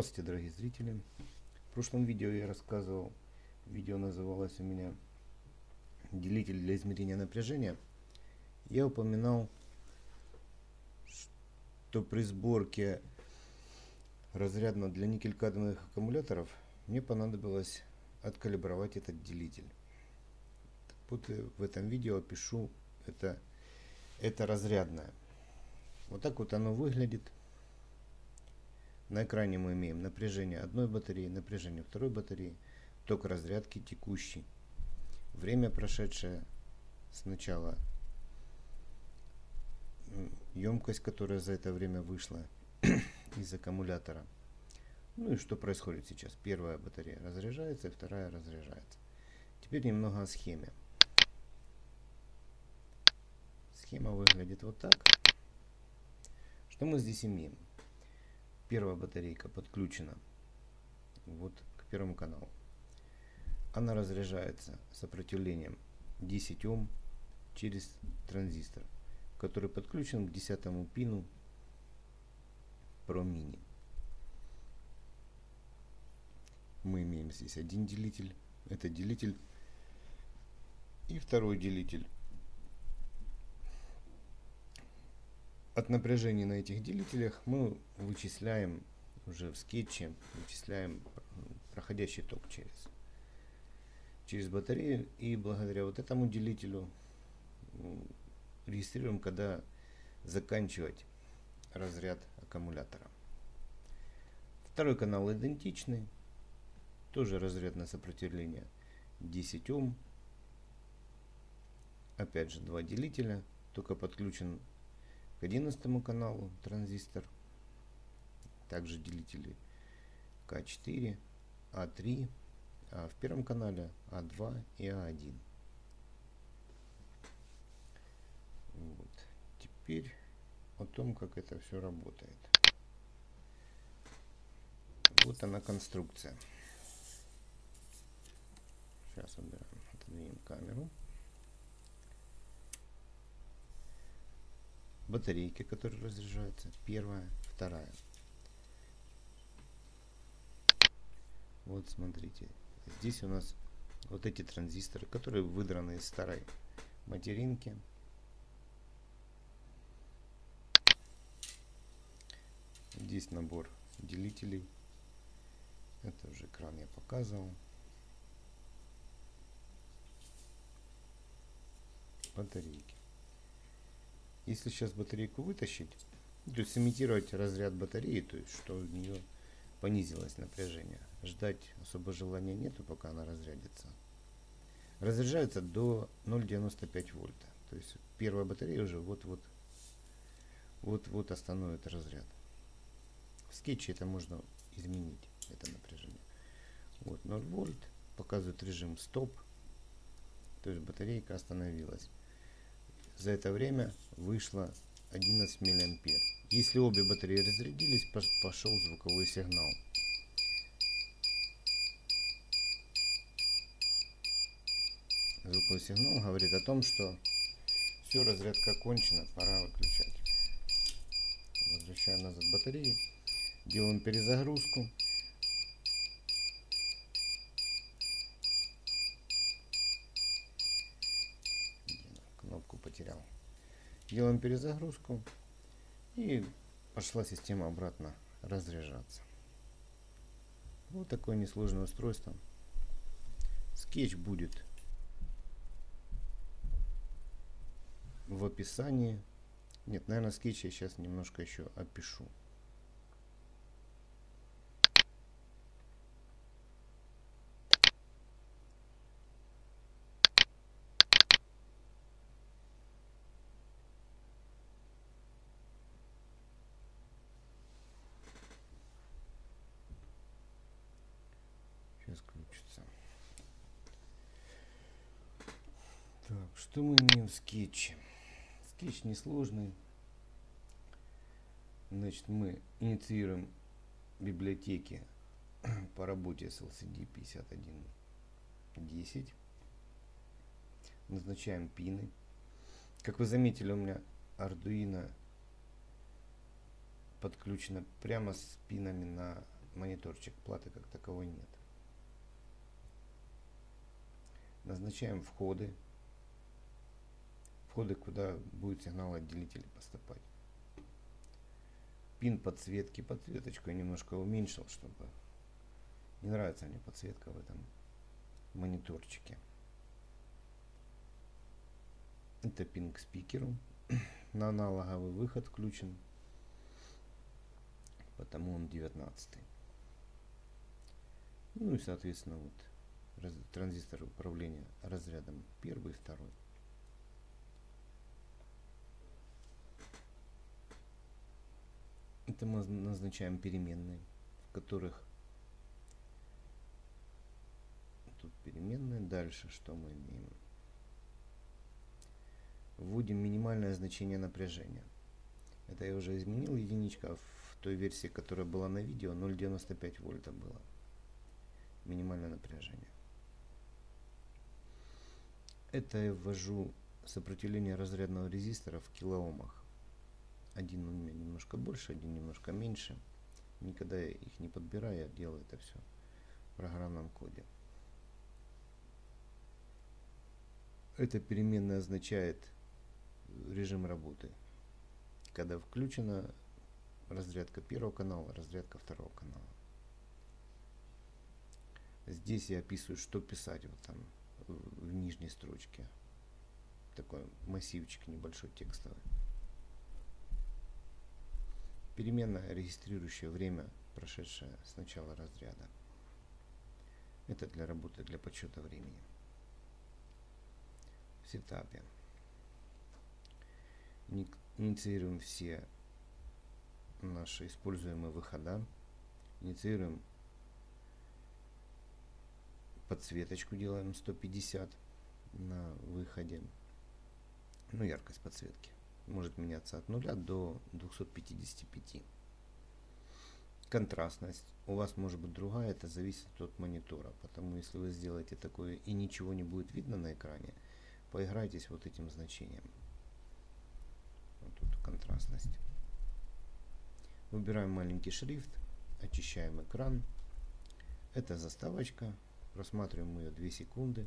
Здравствуйте, дорогие зрители. В прошлом видео я рассказывал, видео называлось у меня «Делитель для измерения напряжения». Я упоминал, что при сборке разрядно для никель-кадмиевых аккумуляторов мне понадобилось откалибровать этот делитель. Вот в этом видео опишу это, это разрядное. Вот так вот оно выглядит. На экране мы имеем напряжение одной батареи, напряжение второй батареи, ток разрядки текущий, время прошедшее с начала, емкость, которая за это время вышла из аккумулятора. Ну и что происходит сейчас? Первая батарея разряжается, вторая разряжается. Теперь немного о схеме. Схема выглядит вот так. Что мы здесь имеем? Первая батарейка подключена вот к первому каналу. Она разряжается сопротивлением 10 Ом через транзистор, который подключен к 10 пину Pro Mini. Мы имеем здесь один делитель, это делитель и второй делитель от напряжения на этих делителях мы вычисляем уже в скетче, вычисляем проходящий ток через, через батарею. И благодаря вот этому делителю регистрируем, когда заканчивать разряд аккумулятора. Второй канал идентичный. Тоже разрядное сопротивление 10 Ом. Опять же два делителя, только подключен к 11 каналу транзистор. Также делители К4, А3, а в первом канале А2 и А1. Вот. Теперь о том, как это все работает. Вот она конструкция. Сейчас убираем, отодвинем камеру. Батарейки, которые разряжаются. Первая, вторая. Вот смотрите. Здесь у нас вот эти транзисторы, которые выдраны из старой материнки. Здесь набор делителей. Это уже экран я показывал. Батарейки. Если сейчас батарейку вытащить, то есть имитировать разряд батареи, то есть что у нее понизилось напряжение, ждать особо желания нету, пока она разрядится. Разряжается до 0,95 вольта. То есть первая батарея уже вот-вот вот-вот остановит разряд. В скетче это можно изменить, это напряжение. Вот 0 вольт, показывает режим стоп, то есть батарейка остановилась за это время вышло 11 миллиампер. Если обе батареи разрядились, пошел звуковой сигнал. Звуковой сигнал говорит о том, что все, разрядка окончена, пора выключать. Возвращаем назад батареи, делаем перезагрузку. Делаем перезагрузку и пошла система обратно разряжаться. Вот такое несложное устройство. Скетч будет в описании. Нет, наверное, скетч я сейчас немножко еще опишу. Сейчас включится. Так, что мы имеем в скетче? Скетч несложный. Значит, мы инициируем библиотеки по работе с LCD 5110. Назначаем пины. Как вы заметили, у меня Arduino подключено прямо с пинами на мониторчик, платы как таковой нет. Назначаем входы, входы, куда будет сигнал отделителя поступать. Пин подсветки, подсветочку я немножко уменьшил, чтобы не нравится мне подсветка в этом мониторчике. Это пин к спикеру. На аналоговый выход включен, потому он 19. Ну и соответственно вот транзистор управления разрядом первый, второй. Это мы назначаем переменные, в которых тут переменные. Дальше что мы имеем? Вводим минимальное значение напряжения. Это я уже изменил единичка в той версии, которая была на видео, 0,95 вольта было. Минимальное напряжение. Это я ввожу сопротивление разрядного резистора в килоомах. Один у меня немножко больше, один немножко меньше. Никогда я их не подбираю, я делаю это все в программном коде. Эта переменная означает режим работы. Когда включена разрядка первого канала, разрядка второго канала. Здесь я описываю, что писать вот там в нижней строчке. Такой массивчик небольшой текстовый. Переменная, регистрирующая время, прошедшее с начала разряда. Это для работы, для подсчета времени. В сетапе. Инициируем все наши используемые выхода. Инициируем подсветочку, делаем 150 на выходе. Ну, яркость подсветки может меняться от 0 до 255. Контрастность у вас может быть другая, это зависит от монитора. Потому если вы сделаете такое и ничего не будет видно на экране, поиграйтесь вот этим значением. Вот тут контрастность. Выбираем маленький шрифт, очищаем экран. Это заставочка. Просматриваем ее 2 секунды.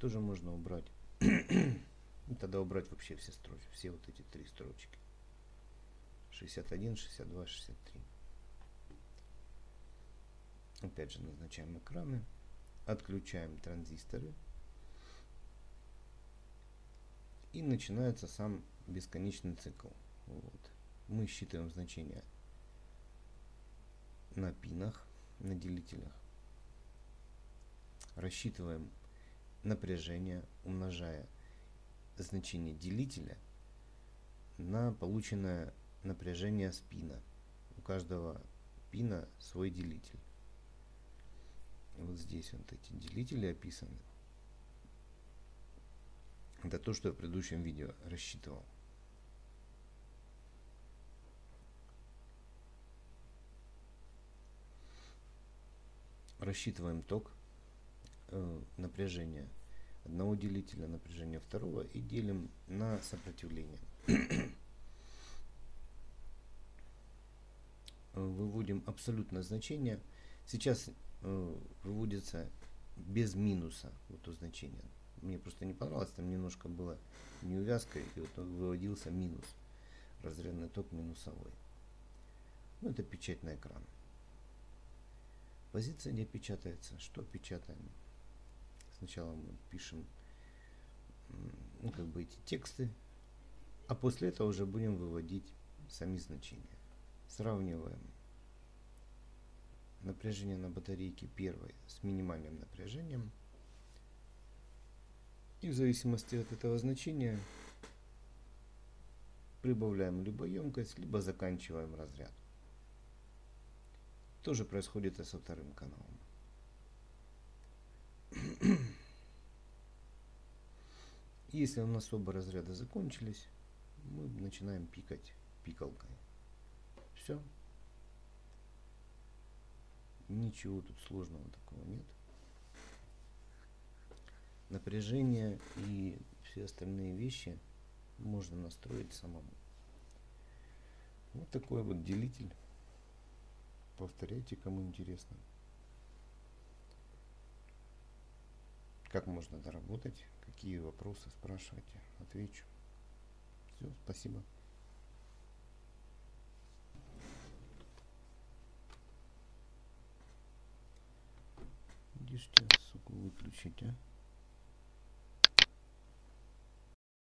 Тоже можно убрать. И тогда убрать вообще все строчки, все вот эти три строчки. 61, 62, 63. Опять же назначаем экраны. Отключаем транзисторы. И начинается сам бесконечный цикл. Вот. Мы считаем значения на пинах, на делителях. Рассчитываем напряжение, умножая значение делителя на полученное напряжение спина. У каждого пина свой делитель. Вот здесь вот эти делители описаны. Это то, что я в предыдущем видео рассчитывал. Рассчитываем ток, э, напряжение одного делителя, напряжение второго и делим на сопротивление. Выводим абсолютное значение. Сейчас э, выводится без минуса вот то значение мне просто не понравилось, там немножко было неувязка, и вот выводился минус, разрядный ток минусовой. Ну, это печать на экран. Позиция не печатается. Что печатаем? Сначала мы пишем ну, как бы эти тексты, а после этого уже будем выводить сами значения. Сравниваем напряжение на батарейке первой с минимальным напряжением – и в зависимости от этого значения прибавляем либо емкость, либо заканчиваем разряд. То же происходит и со вторым каналом. Если у нас оба разряда закончились, мы начинаем пикать пикалкой. Все. Ничего тут сложного такого нет напряжение и все остальные вещи можно настроить самому. Вот такой вот делитель. Повторяйте, кому интересно. Как можно доработать? Какие вопросы спрашивайте? Отвечу. Все, спасибо. Тебя, сука, выключить, а?